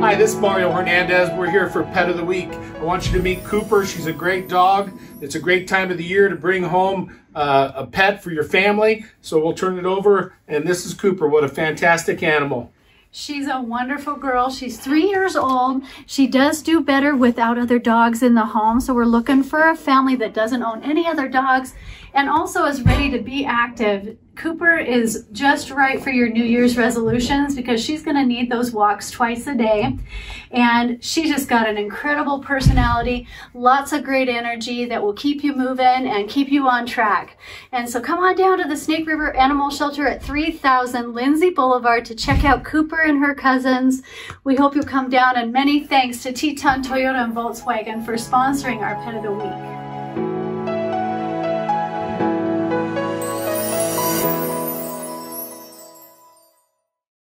Hi, this is Mario Hernandez. We're here for Pet of the Week. I want you to meet Cooper. She's a great dog. It's a great time of the year to bring home uh, a pet for your family. So we'll turn it over. And this is Cooper. What a fantastic animal. She's a wonderful girl. She's three years old. She does do better without other dogs in the home. So we're looking for a family that doesn't own any other dogs and also is ready to be active. Cooper is just right for your New Year's resolutions because she's going to need those walks twice a day. And she just got an incredible personality, lots of great energy that will keep you moving and keep you on track. And so come on down to the Snake River Animal Shelter at 3000 Lindsay Boulevard to check out Cooper and her cousins. We hope you come down and many thanks to Teton Toyota and Volkswagen for sponsoring our Pet of the Week.